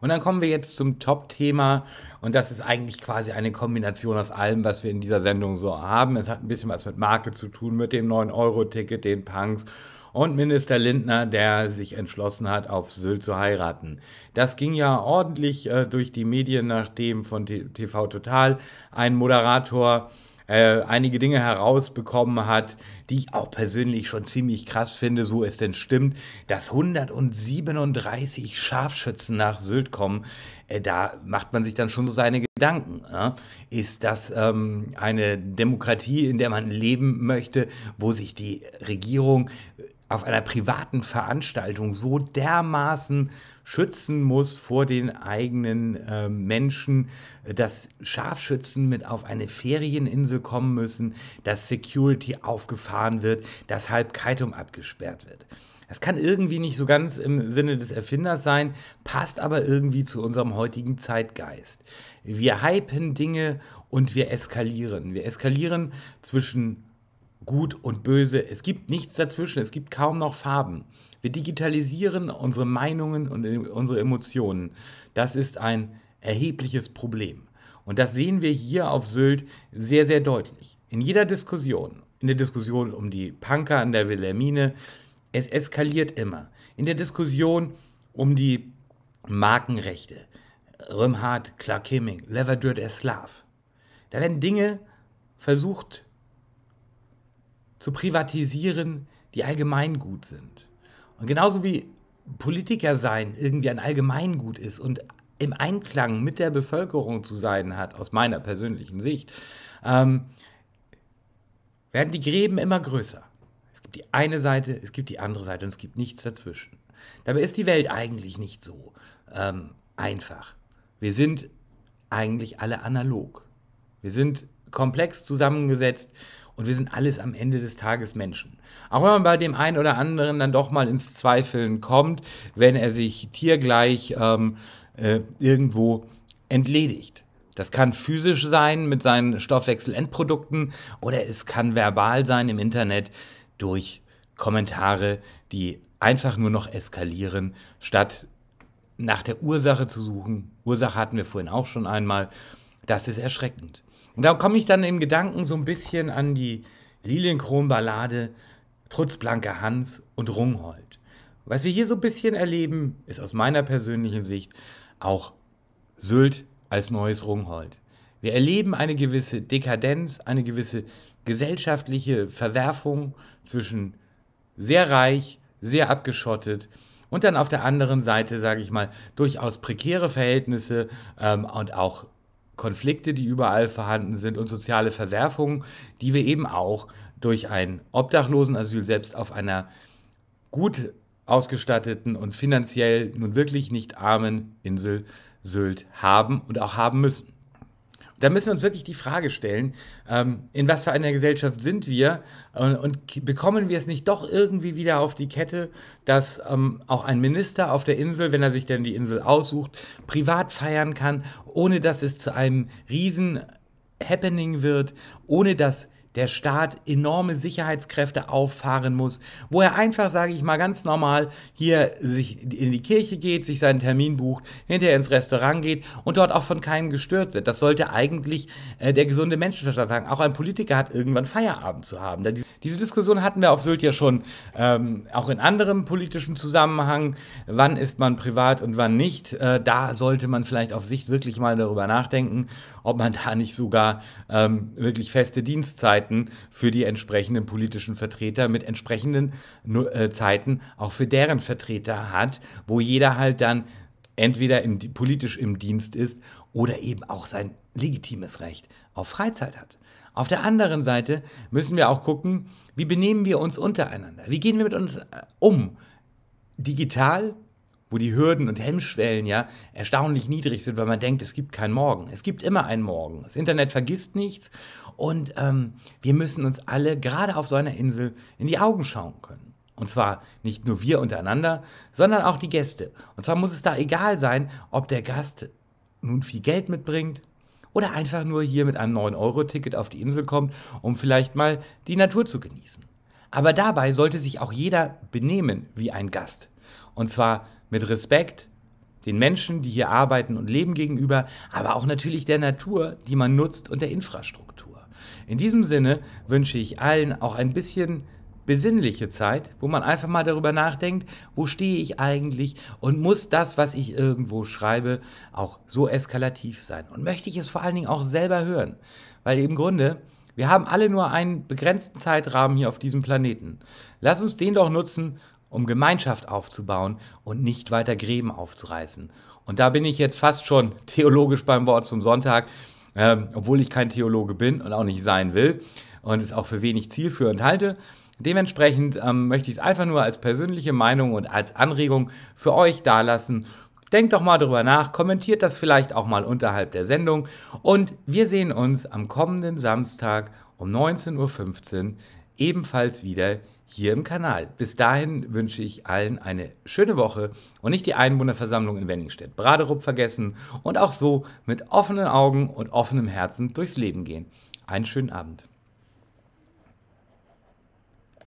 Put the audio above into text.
Und dann kommen wir jetzt zum Top-Thema und das ist eigentlich quasi eine Kombination aus allem, was wir in dieser Sendung so haben. Es hat ein bisschen was mit Marke zu tun, mit dem 9-Euro-Ticket, den Punks und Minister Lindner, der sich entschlossen hat, auf Sylt zu heiraten. Das ging ja ordentlich äh, durch die Medien, nachdem von TV Total ein Moderator äh, einige Dinge herausbekommen hat, die ich auch persönlich schon ziemlich krass finde, so es denn stimmt, dass 137 Scharfschützen nach Sylt kommen. Äh, da macht man sich dann schon so seine Gedanken. Ja? Ist das ähm, eine Demokratie, in der man leben möchte, wo sich die Regierung auf einer privaten Veranstaltung so dermaßen schützen muss vor den eigenen äh, Menschen, dass Scharfschützen mit auf eine Ferieninsel kommen müssen, dass Security aufgefahren wird, dass halb Kaitum abgesperrt wird. Das kann irgendwie nicht so ganz im Sinne des Erfinders sein, passt aber irgendwie zu unserem heutigen Zeitgeist. Wir hypen Dinge und wir eskalieren. Wir eskalieren zwischen Gut und Böse. Es gibt nichts dazwischen, es gibt kaum noch Farben. Wir digitalisieren unsere Meinungen und unsere Emotionen. Das ist ein erhebliches Problem. Und das sehen wir hier auf Sylt sehr, sehr deutlich. In jeder Diskussion, in der Diskussion um die Punker an der Wilhelmine, es eskaliert immer. In der Diskussion um die Markenrechte, Römhard, Clark Hemming, Leverdurt, der Slav. Da werden Dinge versucht zu privatisieren, die allgemeingut sind. Und genauso wie Politiker sein irgendwie ein Allgemeingut ist und im Einklang mit der Bevölkerung zu sein hat, aus meiner persönlichen Sicht, ähm, werden die Gräben immer größer. Es gibt die eine Seite, es gibt die andere Seite und es gibt nichts dazwischen. Dabei ist die Welt eigentlich nicht so ähm, einfach. Wir sind eigentlich alle analog. Wir sind komplex zusammengesetzt und wir sind alles am Ende des Tages Menschen. Auch wenn man bei dem einen oder anderen dann doch mal ins Zweifeln kommt, wenn er sich tiergleich ähm, äh, irgendwo entledigt. Das kann physisch sein mit seinen Stoffwechselendprodukten oder es kann verbal sein im Internet durch Kommentare, die einfach nur noch eskalieren, statt nach der Ursache zu suchen. Ursache hatten wir vorhin auch schon einmal. Das ist erschreckend. Und da komme ich dann im Gedanken so ein bisschen an die Lilienkron-Ballade Trutzblanker Hans und Rungholt. Was wir hier so ein bisschen erleben, ist aus meiner persönlichen Sicht auch Sylt als neues Rungholt. Wir erleben eine gewisse Dekadenz, eine gewisse gesellschaftliche Verwerfung zwischen sehr reich, sehr abgeschottet und dann auf der anderen Seite, sage ich mal, durchaus prekäre Verhältnisse ähm, und auch Konflikte, die überall vorhanden sind und soziale Verwerfungen, die wir eben auch durch ein Obdachlosenasyl selbst auf einer gut ausgestatteten und finanziell nun wirklich nicht armen Insel Sylt haben und auch haben müssen. Da müssen wir uns wirklich die Frage stellen, ähm, in was für einer Gesellschaft sind wir? Und, und, bekommen wir es nicht doch irgendwie wieder auf die Kette, dass ähm, auch ein Minister auf der Insel, wenn er sich denn die Insel aussucht, privat feiern kann, ohne dass es zu einem riesen Happening wird, ohne dass der Staat enorme Sicherheitskräfte auffahren muss, wo er einfach, sage ich mal ganz normal, hier sich in die Kirche geht, sich seinen Termin bucht, hinterher ins Restaurant geht und dort auch von keinem gestört wird. Das sollte eigentlich äh, der gesunde Menschenverstand sagen. Auch ein Politiker hat irgendwann Feierabend zu haben. Diese, Diskussion hatten wir auf Sylt ja schon ähm, auch in anderem politischen Zusammenhang. Wann ist man privat und wann nicht? Äh, da sollte man vielleicht auf Sicht wirklich mal darüber nachdenken ob man da nicht sogar ähm, wirklich feste Dienstzeiten für die entsprechenden politischen Vertreter mit entsprechenden äh, Zeiten auch für deren Vertreter hat, wo jeder halt dann entweder im, politisch im Dienst ist oder eben auch sein legitimes Recht auf Freizeit hat. Auf der anderen Seite müssen wir auch gucken, wie benehmen wir uns untereinander? Wie gehen wir mit uns äh, um? Digital wo die Hürden und Hemmschwellen ja erstaunlich niedrig sind, weil man denkt, es gibt keinen Morgen. Es gibt immer einen Morgen. Das Internet vergisst nichts und ähm, wir müssen uns alle gerade auf so einer Insel in die Augen schauen können. Und zwar nicht nur wir untereinander, sondern auch die Gäste. Und zwar muss es da egal sein, ob der Gast nun viel Geld mitbringt oder einfach nur hier mit einem 9-Euro-Ticket auf die Insel kommt, um vielleicht mal die Natur zu genießen. Aber dabei sollte sich auch jeder benehmen wie ein Gast. Und zwar mit Respekt, den Menschen, die hier arbeiten und leben gegenüber, aber auch natürlich der Natur, die man nutzt und der Infrastruktur. In diesem Sinne wünsche ich allen auch ein bisschen besinnliche Zeit, wo man einfach mal darüber nachdenkt, wo stehe ich eigentlich und muss das, was ich irgendwo schreibe, auch so eskalativ sein? Und möchte ich es vor allen Dingen auch selber hören? Weil im Grunde, wir haben alle nur einen begrenzten Zeitrahmen hier auf diesem Planeten. Lass uns den doch nutzen, um Gemeinschaft aufzubauen und nicht weiter Gräben aufzureißen. Und da bin ich jetzt fast schon theologisch beim Wort zum Sonntag, äh, obwohl ich kein Theologe bin und auch nicht sein will und es auch für wenig zielführend halte. Dementsprechend ähm, möchte ich es einfach nur als persönliche Meinung und als Anregung für euch dalassen. Denkt doch mal drüber nach, kommentiert das vielleicht auch mal unterhalb der Sendung und wir sehen uns am kommenden Samstag um 19.15 Uhr ebenfalls wieder hier im Kanal. Bis dahin wünsche ich allen eine schöne Woche und nicht die Einwohnerversammlung in Wenningstedt-Braderup vergessen und auch so mit offenen Augen und offenem Herzen durchs Leben gehen. Einen schönen Abend.